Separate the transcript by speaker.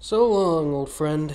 Speaker 1: So long, old friend.